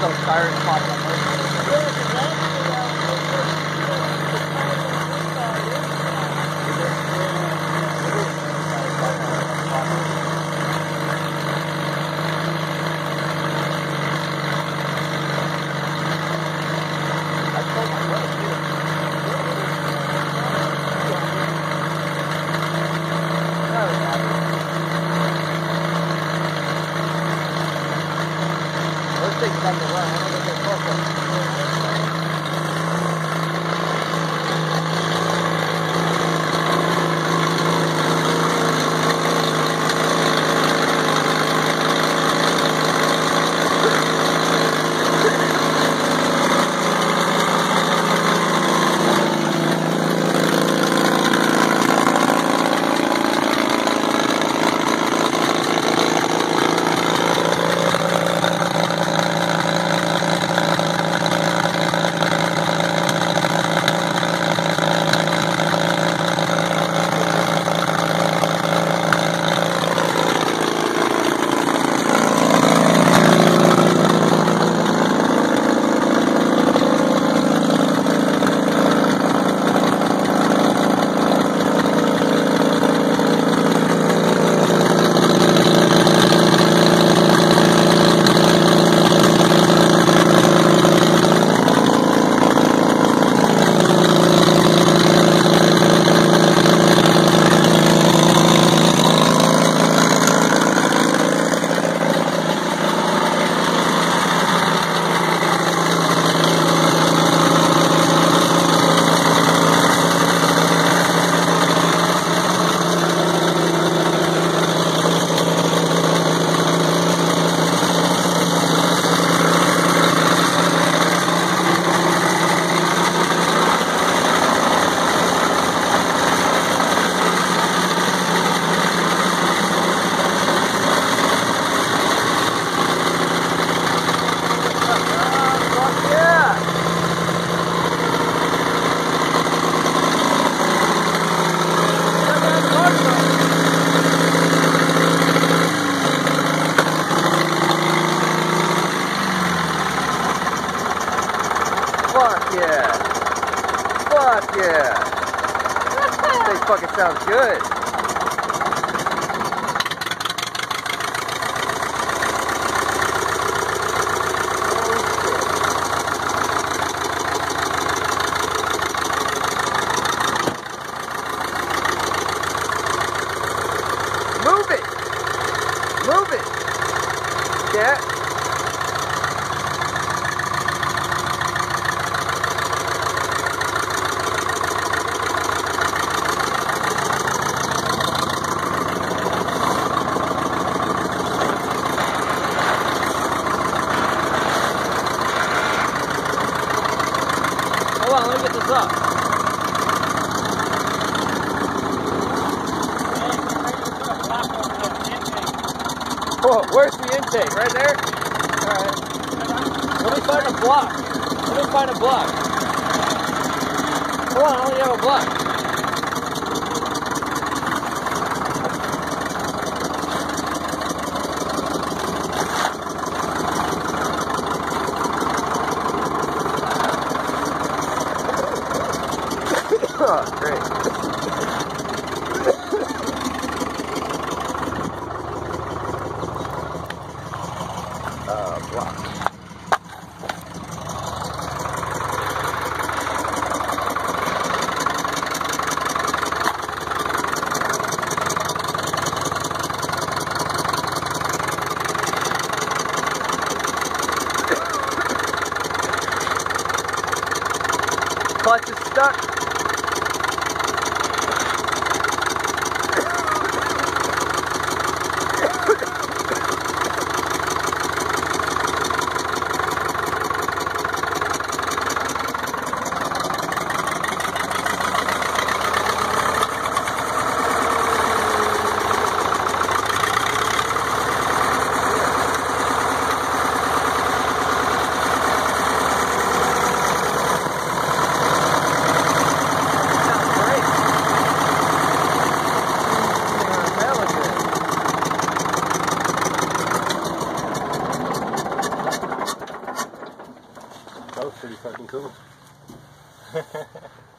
those tires pop up. If they're Fuck yeah. Fuck yeah. This thing fucking sounds good. Move it! Move it! Yeah. Hold on, let me get this up. Oh, where's the intake? Right there? Alright. Let me find a block. Let me find a block. Hold on, I only have a block. Block. Clutch is stuck. Pretty fucking cool.